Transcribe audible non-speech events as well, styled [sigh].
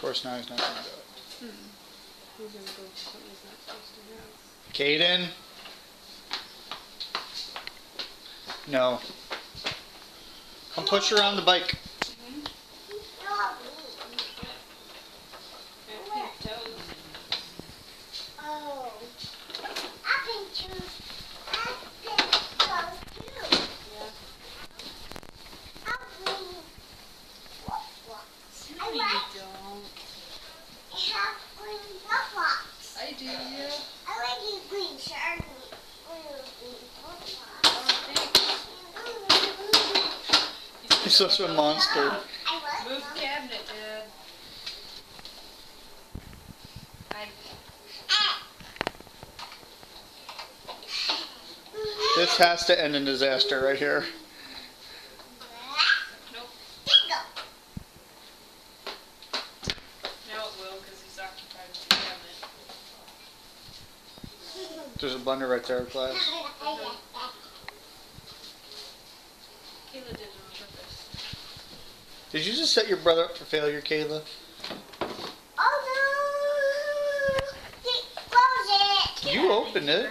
course, now he's not going to do it. Hmm. He's gonna go for something he's not supposed to have. Caden? No. Come push her on the bike. And pink. Oh, I can choose. I can go too. Yeah. I'll bring flip-flops. I like you don't. Have green flip-flops. I do. Yeah. I like you green shirt. Blue green flip-flops. Oh, thanks. He's such a monster. Move cabinet, Dad. I. This has to end in disaster right here. Nope. Bingo. Now it will because he's occupied with the cabinet. There's a blender right there, class. [laughs] Kayla did it on. Did you just set your brother up for failure, Kayla? Oh no! Close it. You opened it.